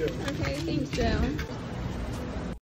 Okay, thanks, Joe.